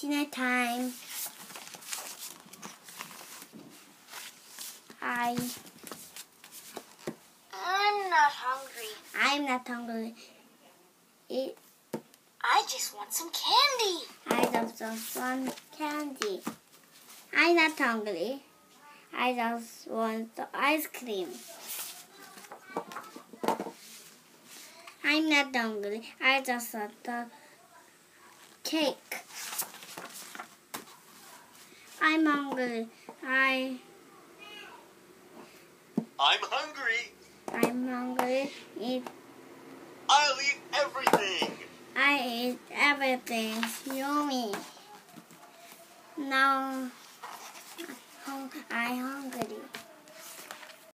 dinner time. I I'm not hungry. I'm not hungry. It, I just want some candy. I just just want candy. I'm not hungry. I just want the ice cream. I'm not hungry. I just want the cake. I'm hungry. I I'm hungry. I'm hungry. Eat. I'll eat everything. I eat everything. Yummy. Now I'm hungry.